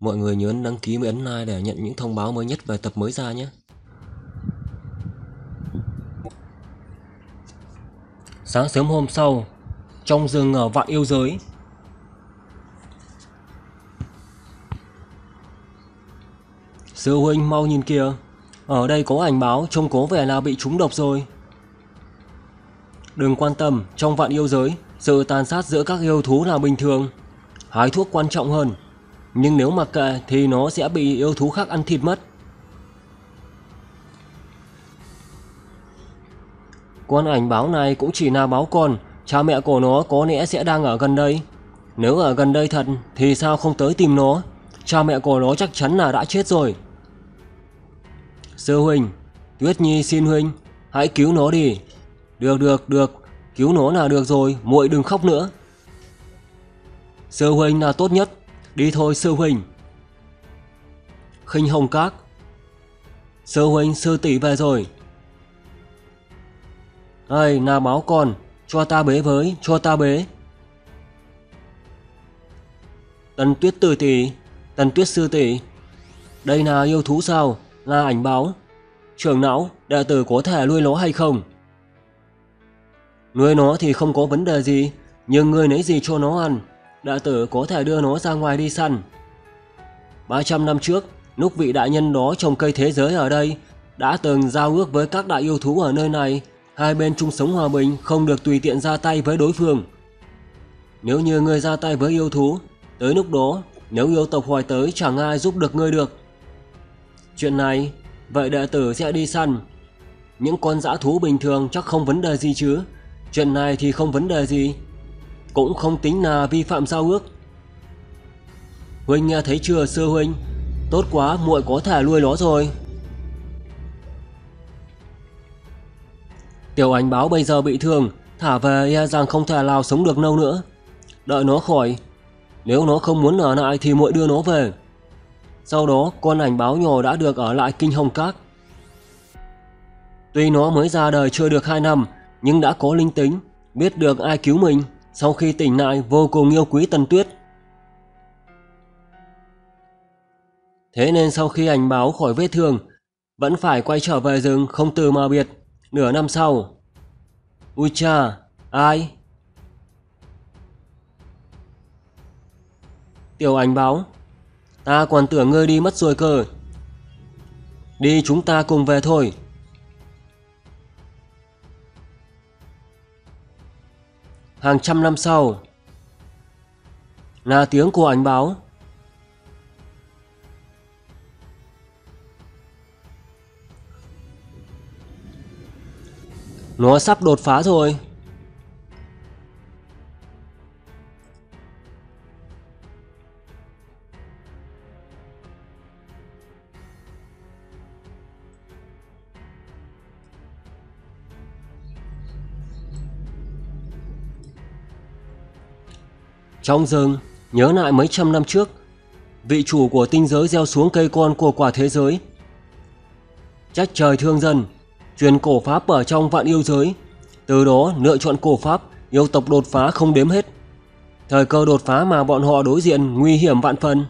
Mọi người nhớ đăng ký và ấn like để nhận những thông báo mới nhất về tập mới ra nhé. Sáng sớm hôm sau, trong rừng ở vạn yêu giới, Sư huynh mau nhìn kìa, ở đây có ảnh báo trông có vẻ là bị trúng độc rồi. Đừng quan tâm, trong vạn yêu giới, sự tàn sát giữa các yêu thú là bình thường. Hái thuốc quan trọng hơn, nhưng nếu mặc kệ thì nó sẽ bị yêu thú khác ăn thịt mất. Con ảnh báo này cũng chỉ là báo con, cha mẹ của nó có lẽ sẽ đang ở gần đây. Nếu ở gần đây thật thì sao không tới tìm nó? Cha mẹ của nó chắc chắn là đã chết rồi. Sư huynh, Tuyết Nhi xin huynh, hãy cứu nó đi. Được được được, cứu nó là được rồi, muội đừng khóc nữa. Sư huynh là tốt nhất, đi thôi sư huynh. Khinh Hồng Các Sư huynh sư tỷ về rồi. Ây, là báo con, cho ta bế với, cho ta bế. Tần Tuyết tử tỷ, Tần Tuyết sư tỷ, đây là yêu thú sao? Là ảnh báo. Trưởng não, đệ tử có thể nuôi nó hay không? Nuôi nó thì không có vấn đề gì, nhưng ngươi lấy gì cho nó ăn? Đệ tử có thể đưa nó ra ngoài đi săn. 300 năm trước, lúc vị đại nhân đó trồng cây thế giới ở đây, đã từng giao ước với các đại yêu thú ở nơi này, hai bên chung sống hòa bình, không được tùy tiện ra tay với đối phương. Nếu như ngươi ra tay với yêu thú, tới lúc đó, nếu yêu tộc hoài tới chẳng ai giúp được ngươi được. Chuyện này, vậy đệ tử sẽ đi săn. Những con dã thú bình thường chắc không vấn đề gì chứ. Chuyện này thì không vấn đề gì. Cũng không tính là vi phạm giao ước. Huynh nghe thấy chưa sư huynh? Tốt quá, muội có thể nuôi nó rồi. Tiểu ánh báo bây giờ bị thương, thả về e rằng không thể nào sống được lâu nữa. Đợi nó khỏi. Nếu nó không muốn ở lại thì muội đưa nó về. Sau đó con ảnh báo nhỏ đã được ở lại Kinh Hồng Các. Tuy nó mới ra đời chưa được 2 năm, nhưng đã có linh tính, biết được ai cứu mình. Sau khi tỉnh lại vô cùng yêu quý Tần Tuyết. Thế nên sau khi ảnh báo khỏi vết thương, vẫn phải quay trở về rừng không từ mà biệt. Nửa năm sau. Ui cha, ai? Tiểu ảnh báo, Ta còn tưởng ngươi đi mất rồi cơ. Đi chúng ta cùng về thôi. Hàng trăm năm sau. Là tiếng của ánh báo. Nó sắp đột phá rồi. Trong rừng, nhớ lại mấy trăm năm trước, vị chủ của tinh giới gieo xuống cây con của quả thế giới. Trách trời thương dân, truyền cổ pháp ở trong vạn yêu giới, từ đó lựa chọn cổ pháp, yêu tộc đột phá không đếm hết. Thời cơ đột phá mà bọn họ đối diện nguy hiểm vạn phần.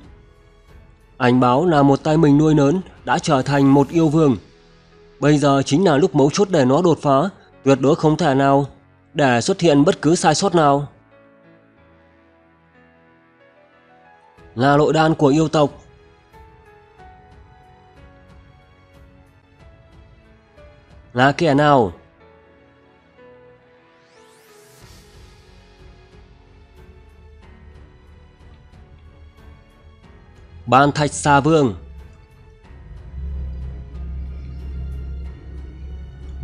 Ảnh báo là một tay mình nuôi lớn đã trở thành một yêu vương. Bây giờ chính là lúc mấu chốt để nó đột phá, tuyệt đối không thể nào để xuất hiện bất cứ sai sót nào. Là nội đan của yêu tộc. Là kẻ nào? Ban Thạch Sa Vương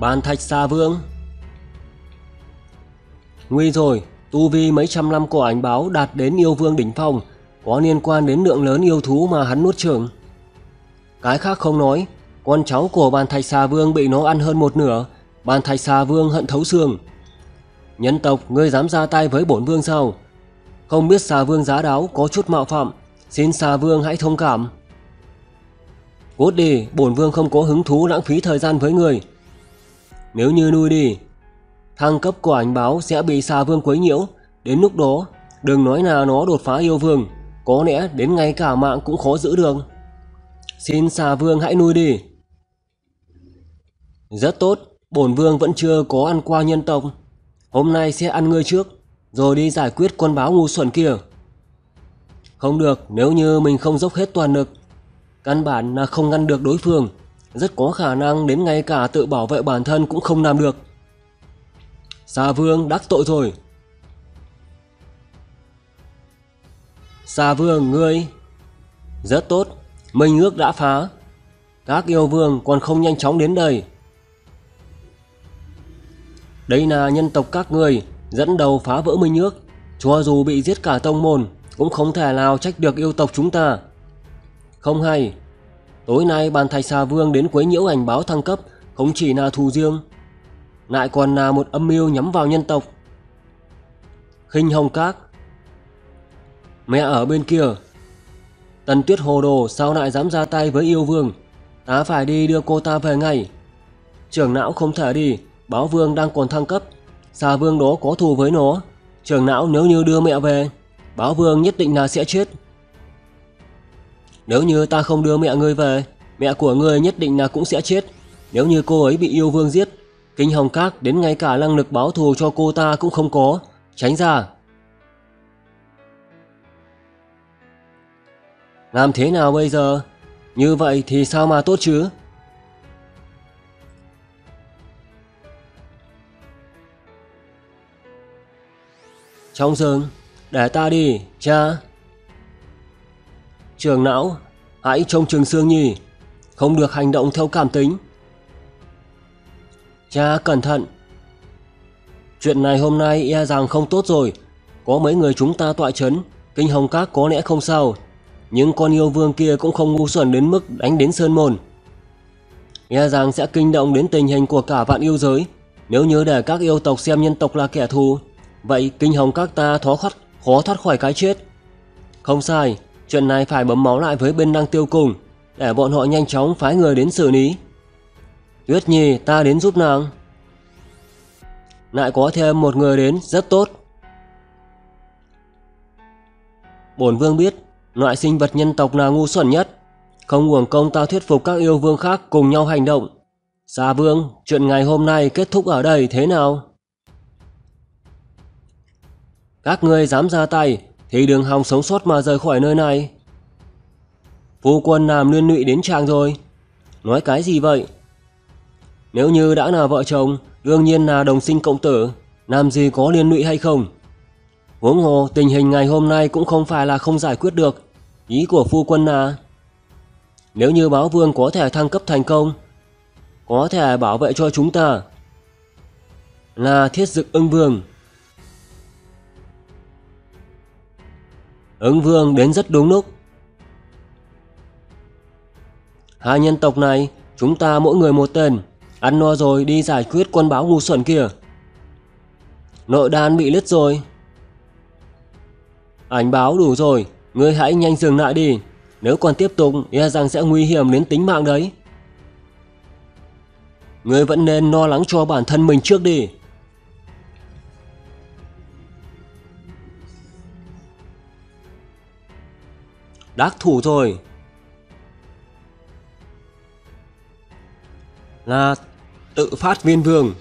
Ban Thạch Sa Vương Nguy rồi, tu vi mấy trăm năm của ảnh báo đạt đến yêu vương đỉnh phong có liên quan đến lượng lớn yêu thú mà hắn nuốt chửng. Cái khác không nói, con cháu của bàn thạch xà vương bị nó ăn hơn một nửa, bàn thạch xà vương hận thấu xương. Nhân tộc, ngươi dám ra tay với bổn vương sao? Không biết xà vương giá đáo có chút mạo phạm, xin xà vương hãy thông cảm. Cốt đi, bổn vương không có hứng thú lãng phí thời gian với người. Nếu như nuôi đi, thăng cấp của ảnh báo sẽ bị xà vương quấy nhiễu, đến lúc đó đừng nói là nó đột phá yêu vương, có lẽ đến ngay cả mạng cũng khó giữ được. Xin xà vương hãy nuôi đi. Rất tốt, bổn vương vẫn chưa có ăn qua nhân tộc. Hôm nay sẽ ăn ngươi trước, rồi đi giải quyết con báo ngu xuẩn kia. Không được, nếu như mình không dốc hết toàn lực, căn bản là không ngăn được đối phương, rất có khả năng đến ngay cả tự bảo vệ bản thân cũng không làm được. Xà vương đắc tội rồi. Xà vương, ngươi. Rất tốt Minh ước đã phá. Các yêu vương còn không nhanh chóng đến đây. Đây là nhân tộc các người Dẫn đầu phá vỡ minh ước. Cho dù bị giết cả tông môn, Cũng không thể nào trách được yêu tộc chúng ta. Không hay, Tối nay bàn thạch xà vương đến quấy nhiễu ảnh báo thăng cấp, Không chỉ là thù riêng Lại còn là một âm mưu nhắm vào nhân tộc. Khinh hồng các Mẹ ở bên kia. Tần tuyết hồ đồ sao lại dám ra tay với yêu vương? Ta phải đi đưa cô ta về ngay. Trưởng não không thể đi, Báo vương đang còn thăng cấp. Xà vương đó có thù với nó? Trưởng não nếu như đưa mẹ về, Báo vương nhất định là sẽ chết. Nếu như ta không đưa mẹ ngươi về, Mẹ của ngươi nhất định là cũng sẽ chết. Nếu như cô ấy bị yêu vương giết, Kinh hồng các đến ngay cả năng lực báo thù cho cô ta cũng không có. Tránh ra. Làm thế nào bây giờ? Như vậy thì sao mà tốt chứ? Trong rừng, để ta đi, cha. Trường não, hãy trông trường xương nhì, không được hành động theo cảm tính. Cha cẩn thận. Chuyện này hôm nay e rằng không tốt rồi, có mấy người chúng ta tọa chấn, kinh hồng các có lẽ không sao. Nhưng con yêu vương kia cũng không ngu xuẩn đến mức đánh đến Sơn Môn. E rằng sẽ kinh động đến tình hình của cả vạn yêu giới. Nếu như để các yêu tộc xem nhân tộc là kẻ thù, vậy kinh hồng các ta thó thoát, khó thoát khỏi cái chết. Không sai, chuyện này phải bấm máu lại với bên năng tiêu cùng, để bọn họ nhanh chóng phái người đến xử lý. Tuyết Nhi, ta đến giúp nàng. Lại có thêm một người đến, rất tốt. Bổn vương biết Loại sinh vật nhân tộc nào ngu xuẩn nhất? Không uổng công ta thuyết phục các yêu vương khác cùng nhau hành động. Xà vương, chuyện ngày hôm nay kết thúc ở đây thế nào? Các ngươi dám ra tay Thì đừng hòng sống sót mà rời khỏi nơi này. Phu quân làm liên lụy đến chàng rồi. Nói cái gì vậy? Nếu như đã là vợ chồng Đương nhiên là đồng sinh cộng tử. Làm gì có liên lụy hay không? Huống hồ tình hình ngày hôm nay cũng không phải là không giải quyết được. Ý của phu quân là Nếu như báo vương có thể thăng cấp thành công, Có thể bảo vệ cho chúng ta. Là thiết dực ưng vương. Ứng vương đến rất đúng lúc. Hai nhân tộc này, Chúng ta mỗi người một tên. Ăn no rồi đi giải quyết quân báo ngu xuẩn kia. Nội đan bị lứt rồi. Ảnh báo đủ rồi. Ngươi hãy nhanh dừng lại đi. Nếu còn tiếp tục e rằng sẽ nguy hiểm đến tính mạng đấy. Ngươi vẫn nên lo lắng cho bản thân mình trước đi. Đắc thủ rồi. Là tự phát viên vương.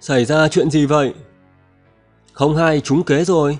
Xảy ra chuyện gì vậy? Không hay trúng kế rồi.